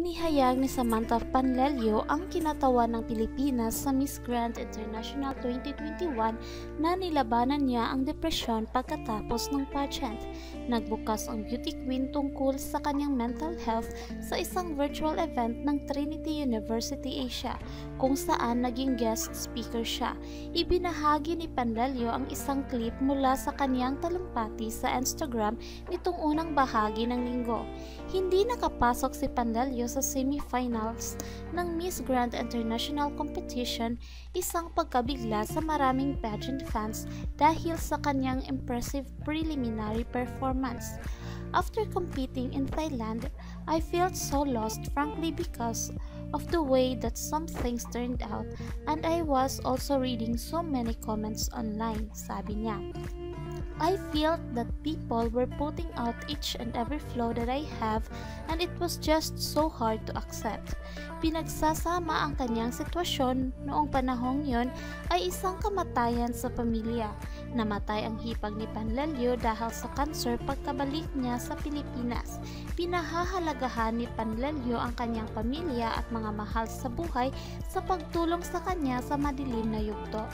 Inihayag ni Samantha Panlelio ang kinatawan ng Pilipinas sa Miss Grand International 2021 na nilabanan niya ang depresyon pagkatapos ng pageant. Nagbukas ang beauty queen tungkol sa kanyang mental health sa isang virtual event ng Trinity University Asia kung saan naging guest speaker siya. Ibinahagi ni Panlelio ang isang clip mula sa kanyang talumpati sa Instagram nitong unang bahagi ng linggo. Hindi nakapasok si Panlelio sa semifinals ng Miss Grand International Competition, isang pagkabigla sa maraming pageant fans dahil sa kanyang impressive preliminary performance. After competing in Thailand, I felt so lost frankly because of the way that some things turned out and I was also reading so many comments online, sabi niya. I felt that people were putting out each and every flaw that I have and it was just so hard to accept. Pinagsasama ang kanyang sitwasyon noong panahong yon ay isang kamatayan sa pamilya. Namatay ang hipag ni Panlalyo dahil sa cancer pagkabalik niya sa Pilipinas. Pinahahalagahan ni Panlalyo ang kanyang pamilya at mga mahal sa buhay sa pagtulong sa kanya sa madilim na yugto.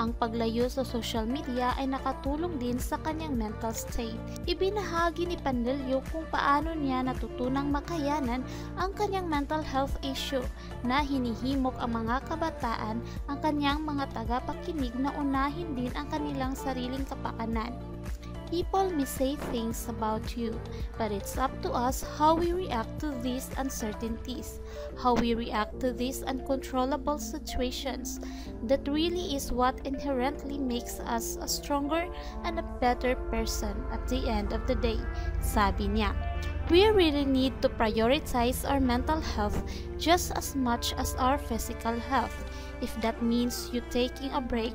Ang paglayo sa social media ay nakatulong din kanyang mental state. Ibinahagi ni Pandelio kung paano niya natutunang makayanan ang kanyang mental health issue na hinihimok ang mga kabataan ang kanyang mga tagapakinig na unahin din ang kanilang sariling kapakanan. People may say things about you, but it's up to us how we react to these uncertainties, how we react to these uncontrollable situations. That really is what inherently makes us a stronger and a better person at the end of the day, sabi niya. We really need to prioritize our mental health just as much as our physical health. If that means you taking a break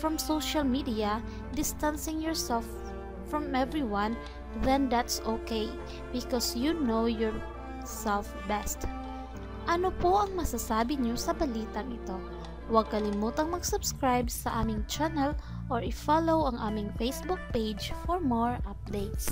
from social media, distancing yourself from everyone, then that's okay because you know yourself best. Ano po ang masasabi niyo sa balitang ito? Huwag kalimutang mag-subscribe sa aming channel or i-follow ang aming Facebook page for more updates.